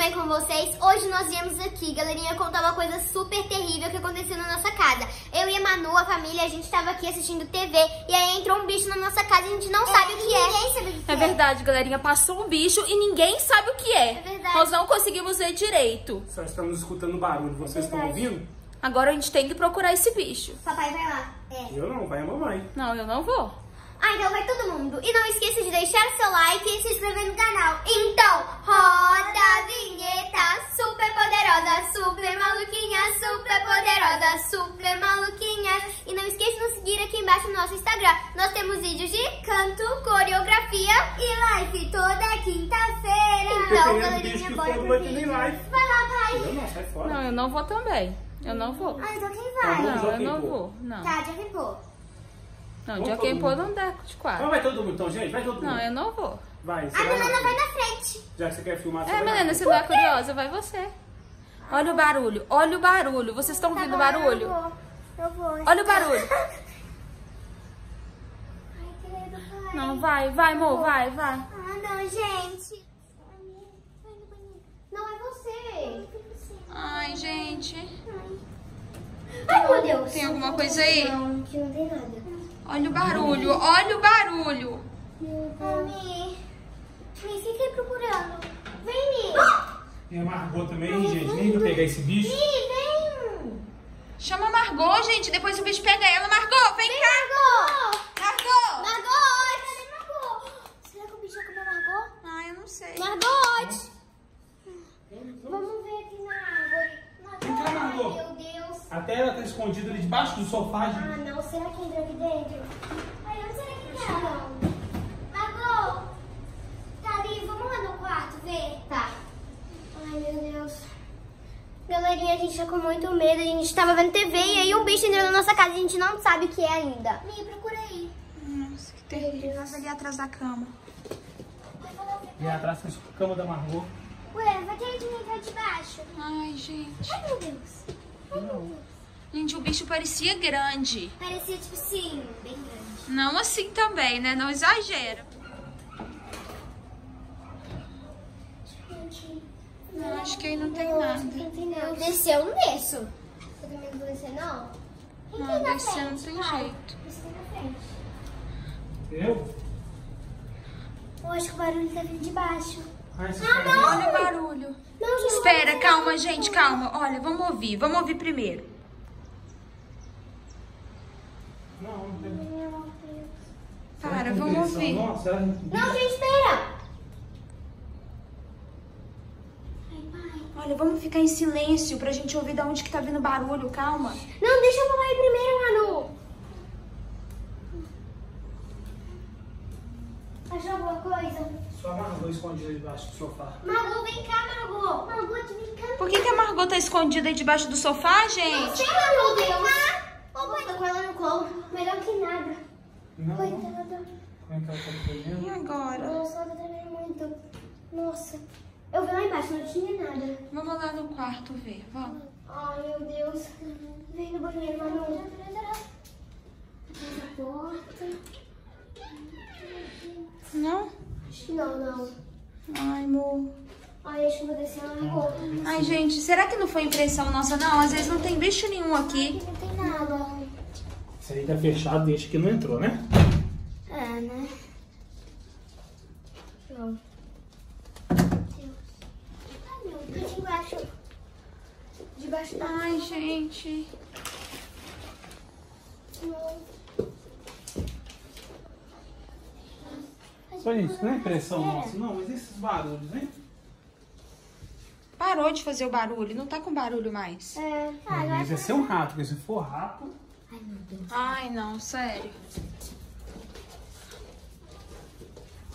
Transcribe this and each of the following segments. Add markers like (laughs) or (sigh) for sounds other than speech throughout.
bem com vocês? Hoje nós viemos aqui, galerinha, contar uma coisa super terrível que aconteceu na nossa casa. Eu e a Manu, a família, a gente tava aqui assistindo TV e aí entrou um bicho na nossa casa e a gente não sabe o que é. Ninguém sabe o que É verdade, galerinha. Passou um bicho e ninguém sabe o que é. É verdade. Nós não conseguimos ver direito. Só estamos escutando barulho. Vocês estão ouvindo? Agora a gente tem que procurar esse bicho. Papai vai lá. É. Eu não, vai a mamãe. Não, eu não vou. Ah, então todo mundo. E não esqueça de deixar seu like e se inscrever no canal. Então, roda a vinheta super poderosa, super maluquinha, super poderosa, super maluquinha. E não esqueça de nos seguir aqui embaixo no nosso Instagram. Nós temos vídeos de canto, coreografia e live toda quinta-feira. Então, galerinha, bora pro vídeo. Vai lá, pai. Eu não, sai fora. Não, eu não vou também. Eu não vou. Ah, então quem Tá vai? Não, eu não vou. Não. Tá, já pô. Não, Vamos dia todo quem pôr não dá de Então quatro. vai todo mundo, então, gente. Vai todo mundo. Não, eu não vou. Vai, você A vai Milena vai na frente. Já que você quer filmar, você É, vai na Milena, frente. você não é curiosa? Vai você. Olha o barulho. Olha o barulho. Vocês estão ouvindo o barulho? Tá Eu vou. Eu vou. Olha o barulho. (laughs) Ai. Não, vai, vai, amor, vai, vai. Ah, não, gente. Não é você. Ai, gente. Ai, meu Deus. Tem alguma coisa aí? Não, aqui não tem nada. Olha o barulho, olha o barulho. Mi, Mi, fica aí procurando. Vem, Mi. E a Margot também, gente. Nem vai pegar esse bicho. Mi, vem. Chama a Margot, gente. Depois o bicho pega ela. Margot, vem cá. Margot. Margot. Margot, cadê Margot? Será que o bicho vai comer Margot? Ai, eu não sei. Margot. Vamos ver aqui na árvore. Vem cá, Margot. Ai, meu Deus. Até ela tá escondida ali debaixo do sofá, Ah, gente. não. Será que entrou aqui dentro? Ai, onde será que tá? Margot! Tá ali, vamos lá no quarto ver? Tá. Ai, meu Deus. Galerinha, a gente tá com muito medo. A gente tava vendo TV e aí um bicho entrou na nossa casa e a gente não sabe o que é ainda. Me procura aí. Nossa, que terrível. Nossa, ali atrás da cama. E atrás tem a cama da Margot. Ué, vai ter de entrar de baixo. Ai, gente. Ai, meu Deus. Deus. Gente, o bicho parecia grande. Parecia, tipo assim, bem grande. Não assim também, né? Não exagera. Não, acho que aí não tem não, nada. acho que Não tem nada. Descer, eu não desço. Também não descer, não. Não, tem descer não jeito. Na frente. Eu? Eu acho que o barulho tá vindo de baixo. Ai, você Ah, não! Olha o barulho. Não. Espera, não, calma, não. gente, calma. Olha, vamos ouvir. Vamos ouvir primeiro. Não, não tem. Para, vamos ouvir. Nossa, tem Não, gente, espera. Olha, vamos ficar em silêncio pra gente ouvir de onde que tá vindo o barulho. Calma. Não, deixa eu falar aí primeiro, Manu. Achou alguma coisa? Só a Margot escondida debaixo do sofá. Margot, vem cá, Margot. Margot, vem cá. Por que, que a Margot tá escondida aí debaixo do sofá, Não gente? sei, Margot, vem cá. Ô, pai, tô com ela no colo. Melhor que nada. Não. Coitada. Como é que ela tá E tremendo? agora? Nossa, ela tá tremendo muito. Nossa. Eu vi lá embaixo, não tinha nada. Vamos lá no quarto ver, vamos. Ai, meu Deus. Vem no banheiro, Manu. Atrás da porta. Não? Acho que não, não. Ai, amor. Ai, acho que eu vou descer agora. Ai, gente, será que não foi impressão nossa, não? Às vezes não tem bicho nenhum aqui. Não tem nada. Isso aí tá fechado desde que não entrou, né? É, né? Não. Deus. Ai, meu Deus, embaixo. Debaixo da Ai, gente. Só isso, não é impressão nossa, não, mas esses barulhos, hein? Parou de fazer o barulho, não tá com barulho mais. É. Ah, Mas vai ser um rato, porque se for rato. Ai, meu Deus. Ai, não, sério.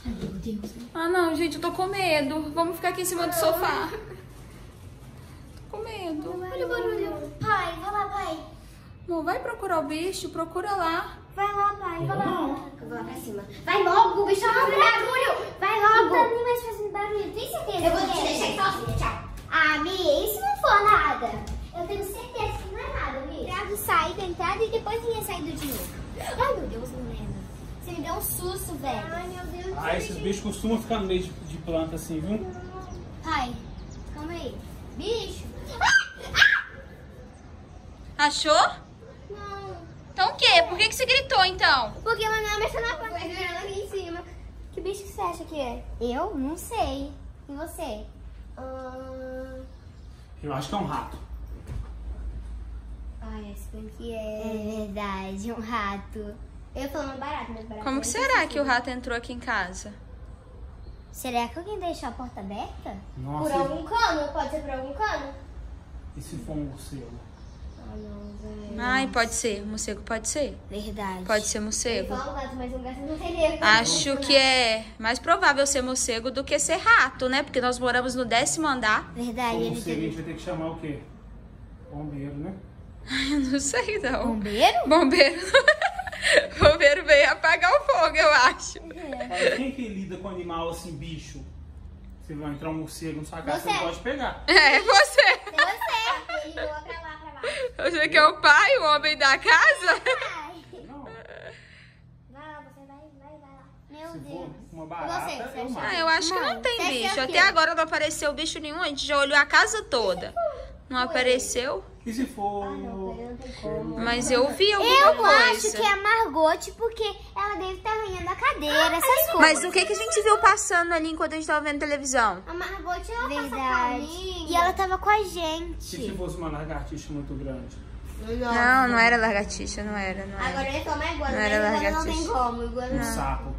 Ai, meu Deus. Ah, não, gente, eu tô com medo. Vamos ficar aqui em cima do sofá. Tô com medo. Olha o barulho. Pai, vai lá, pai. Amor, vai procurar o bicho, procura lá. Vai lá, pai. Vai lá. Eu vou lá pra cima. Vai logo, o bicho tá fazendo barulho. Vai logo. Não tá nem mais fazendo barulho. Tem certeza? Eu vou te deixar aqui sozinha, tchau. Ah, Mi, se não for nada? Eu tenho certeza que não é nada, Mi. Trago sair da entrada e depois vinha saindo de novo. Ai, meu Deus, Milena. Você me deu um susto, velho. Ai, meu Deus. Ah, esses bichos costumam ficar no meio de, de planta assim, viu? Pai, Calma aí. Bicho. Achou? Não. Então o quê? Por que, que você gritou então? Porque a Manuela mexeu na porta e ela aqui em cima. Que bicho que você acha que é? Eu? Não sei. E você? Ah, Eu acho que é um rato. Ai, esse bem que é. É verdade, um rato. Eu ia falando barato, mas barato. Como é que será que o rato entrou aqui em casa? Será que alguém deixou a porta aberta? Nossa, Por algum cano? Pode ser por algum cano? e se for um morcego? Não. Ai, pode ser. Morcego pode ser. Verdade. Pode ser morcego. um gato, mas um gato não. Acho que é mais provável ser morcego do que ser rato, né? Porque nós moramos no décimo andar. Verdade, morcego, a gente vai ter que chamar o quê? Bombeiro, né? Eu não sei, não. Bombeiro? Bombeiro. (laughs) Bombeiro veio apagar o fogo, eu acho. Aí, quem que lida com animal assim, bicho? Se vai entrar um morcego na sua casa, você, Você. não pode pegar. É, você. Você. Ele voa pra lá. Você que é o pai, o homem da casa? Não. Vai lá, você vai, vai, vai lá. Meu Se Deus. uma barata, você, você eu. Ah, eu acho que não Mãe, tem bicho. Até agora não apareceu bicho nenhum. A gente já olhou a casa toda. Não apareceu. E se for... Ah, não, ele não. Mas eu vi alguma Eu coisa. acho que é a Margot, porque ela deve estar arranhando a cadeira, essas coisas. Mas o que, que a gente viu passando ali enquanto a gente tava vendo televisão? A Margot, ela Verdade. E ela tava com a gente. Se se fosse uma lagartixa muito grande. Não, não era lagartixa, não era, não era. Agora eu ia falar iguana, Não era iguana não lagartixa. tem como. Iguana Um não. sapo.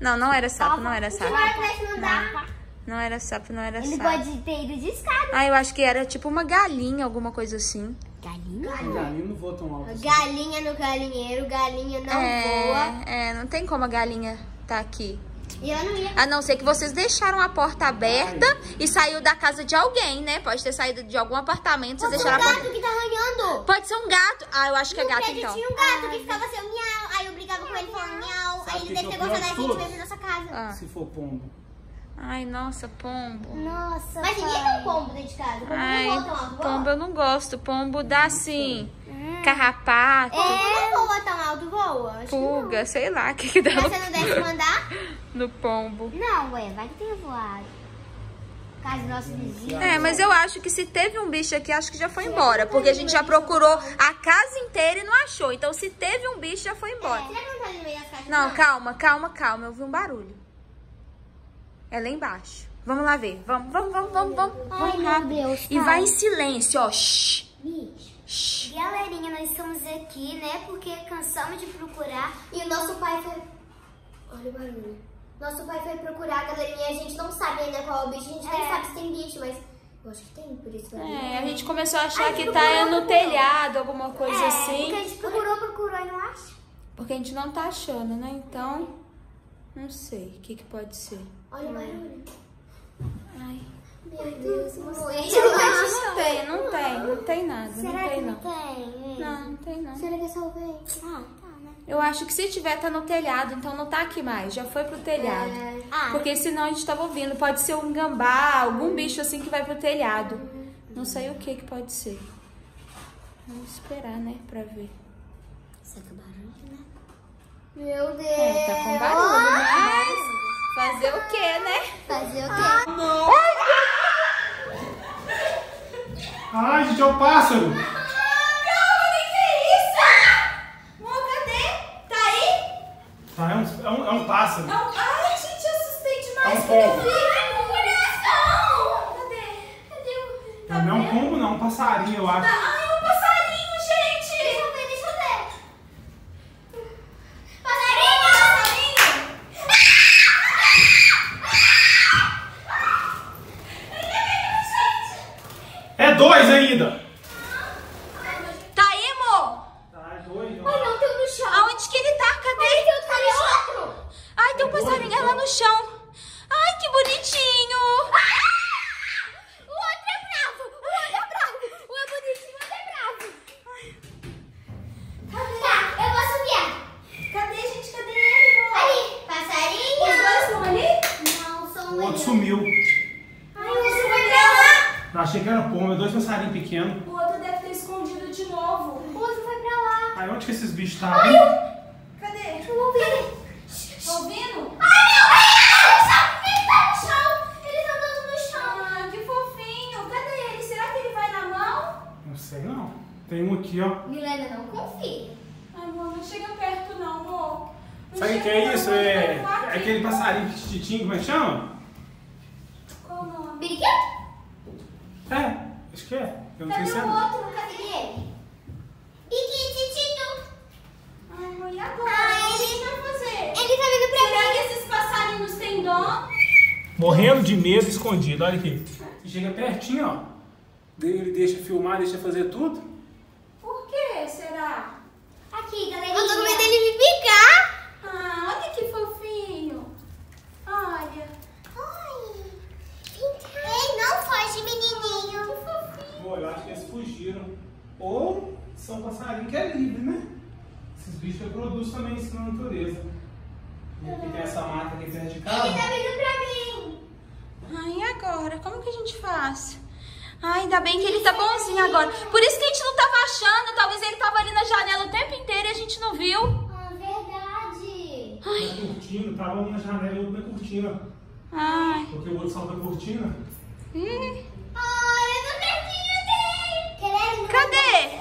Não, não era sapo, não era sapo. Agora parece não dá. Não era sapo, não era Ele sapo. pode ter ido de escada. Ah, eu acho que era tipo uma galinha, alguma coisa assim. Galinha? Galinha não voa tão alto assim. Galinha no galinheiro, galinha não voa. É, é, não tem como a galinha tá aqui. E ela não ia. A não ser que vocês deixaram a porta aberta e saiu da casa de alguém, né? Pode ter saído de algum apartamento, vocês Pode ser um gato porta. que tá arranhando. Pode ser um gato. Ah, eu acho que é gato então. tinha um gato que ficava assim, miau. Aí eu brigava com ele falando miau. Sabe Aí ele deve ter é o gostado da gente mesmo na nossa casa. Ah. Se for pombo. Ai, nossa, pombo. Nossa, Mas ninguém tem um pombo dentro de casa. Pombo Ai, não pombo eu não gosto. Pombo dá assim, carrapato, Pombo não voa tão alto, voa. Pulga, sei lá o que que dá não. Vai ser no décimo andar? (laughs) no, pombo. Não, ué, vai que tenha voado. É, mas eu acho que se teve um bicho aqui, acho que já foi embora. Porque a gente já procurou a casa inteira e não achou. Então, se teve um bicho, já foi embora. Será que não tá ali no meio das caixas? Não, calma, calma, calma. Eu vi um barulho. É lá embaixo. Vamos lá ver. Vamos, vamos, vamos, vamos, vamos. Ai, vamos rápido. Deus, E vai em silêncio, ó. Shh, Bicho. shh. Galerinha, nós estamos aqui, né? Porque cansamos de procurar. E o nosso pai foi. Olha o barulho. Nosso pai foi procurar, galerinha. A gente não sabe ainda qual é o bicho. A gente nem sabe se tem bicho, mas. Eu acho que tem, por isso É, a gente começou a achar que tá no telhado, alguma coisa É, assim. Porque a gente procurou, procurou e não acha. Porque a gente não tá achando, né? Então, não sei o que, que pode ser. Olha o barulho. Ai. Meu Deus, moço. Não tem, não tem, não tem nada. Será não que tem, não não. tem? Não, não tem, não. Será que é o vento? Ah, tá, né? Eu acho que se tiver, tá no telhado, então não tá aqui mais. Já foi pro telhado. É. Ah, Porque senão a gente tava ouvindo. Pode ser um gambá, algum bicho assim que vai pro telhado. Não sei o que que pode ser. Vamos esperar, né? Pra ver. Será que é barulho, né? Meu Deus. É, tá com barulho, né? Mas fazer o quê, né? Fazer o quê? Ai, gente, é o pássaro. Tá aí? Tá, é um, é um, é um pássaro. Ai, gente, assustei É demais. um pombo. Cadê? Cadê o... Não, não é um pombo, não. É um passarinho, eu acho. Ai, dois passarinhos pequenos. O outro deve ter escondido de novo. O outro foi pra lá. Ai, onde que esses bichos estavam? Ai, eu... Cadê? Eu ouvi. Cadê? Tá ouvindo? Ai, meu Sei não. Tem um aqui, ó. Milena, não confia. Ai, amor, não chega perto não, amor. Não Sabe o que é isso? É, é aquele passarinho que tititinho, como é que chama? Qual o nome? É acho que é. Eu não sei Cadê se é. o outro? Vi ele. Biquititito. Ai, amor, e agora? Ah, O que ele- vai fazer? Ele tá vindo pra Será mim. que esses passarinhos têm dom? Morrendo de medo escondido, olha aqui. E chega pertinho, ó. Ele deixa filmar, deixa fazer tudo. Por que será? Aqui, galerinha. Eu tô com medo dele me picar. Ah, olha que fofinho. Olha. Ai. Ei, não foge, menininho. Pô, eu acho que eles fugiram. Ou são passarinhos que é livre, né? Esses bichos reproduzem também isso na natureza. E aqui tem essa mata aqui perto de Ele casa. tá vindo pra mim. Ai, e agora? Como que a gente faz? Ai, ainda bem que ele tá bonzinho agora. Por isso que a gente não tava achando. Talvez ele tava ali na janela o tempo inteiro e a gente não viu. Ah, verdade. Na cortina, tava um na janela e outro na cortina. Ai. Porque o outro salta a cortina. Ih. Ai, eu tô pertinho dele. Querendo? Cadê?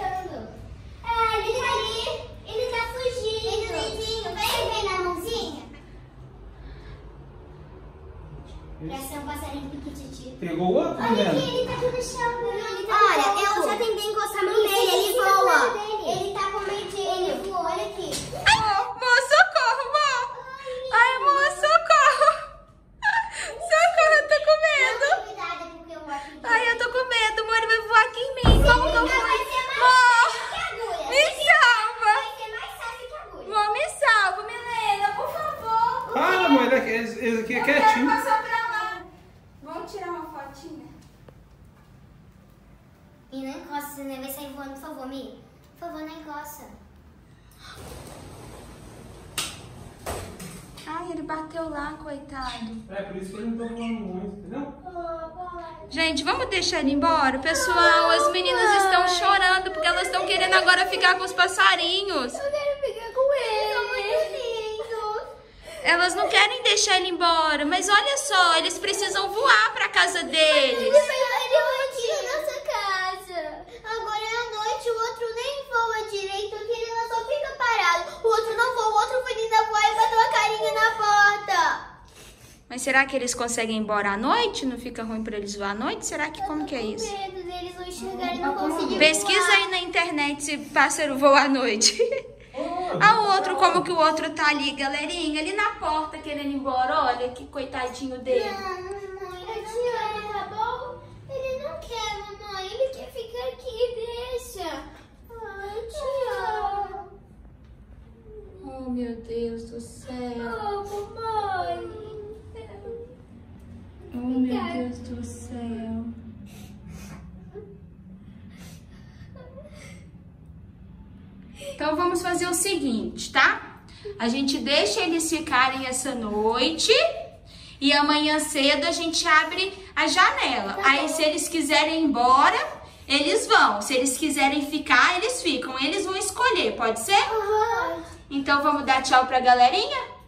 Ah, ele tá ali. Ele tá fugindo. Ele vem, vem na mãozinha. Parece ser um passarinho piquititi. Pegou o outro, Olha Milena? aqui, ele tá aqui no chão. Olha, eu já tentei encostar a mão nele, ele voa. Ele tá com medinho. Ele voa, olha aqui. Amor, socorro, amor. Ai, amor, socorro. Socorro, eu tô com medo. Cuidado, porque eu acho que... Ai, eu tô com medo, amor. Ele vai voar aqui em mim. Como que eu Vai vou? ser mais Amor, fácil que agulha. me salva. Vai ser mais fácil que agulha. Amor, me salva, Milena, por favor. Ah, amor, esse, esse aqui é Eu quietinho. quero passar pra lá. Vamos tirar uma fotinha? E não encosta, senão vai sair voando, por favor, Mi. Por favor, não encosta. Ai, ele bateu lá, coitado. É, por isso que ele não tá voando muito, entendeu? Gente, vamos deixar ele embora? Pessoal, as meninas estão chorando porque elas estão querendo agora ficar com os passarinhos. Eu quero ficar com ele. São muito lindos. Elas não querem deixar ele embora, mas olha só, eles precisam voar pra casa deles. Ele vai aqui na nossa casa. Agora é à noite, o outro nem voa direito, porque ele só fica parado. O outro não voa, o outro foi ainda voar e bateu a carinha na porta. Mas será que eles conseguem ir embora à noite? Não fica ruim pra eles voar à noite? Será que como que é isso? medo deles não enxergarem e não conseguirem Pesquisa aí na internet se pássaro voa à noite. Ah, o outro, como que o outro tá ali, galerinha? Ali na porta querendo ir embora. Olha que coitadinho dele. Não, mamãe, eu te amo, tá bom? Ele não quer, mamãe. Ele quer ficar aqui, deixa. Ai, amo. Oh, meu Deus do céu. Oh, mamãe. Oh, meu Deus do céu. Então vamos fazer o seguinte, tá? A gente deixa eles ficarem essa noite e amanhã cedo a gente abre a janela. Aí se eles quiserem ir embora, eles vão. Se eles quiserem ficar, eles ficam. Eles vão escolher, pode ser? Aham. Então vamos dar tchau pra galerinha?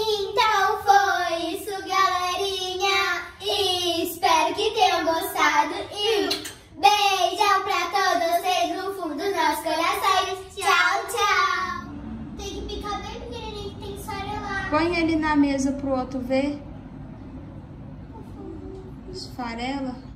Então foi isso, galerinha. E espero que tenham gostado. E um beijão pra todos vocês no fundo dos nossos corações. Tchau, tchau. Tem que picar bem pequenininho que tem que esfarelar. Põe ele na mesa pro outro ver. Esfarela.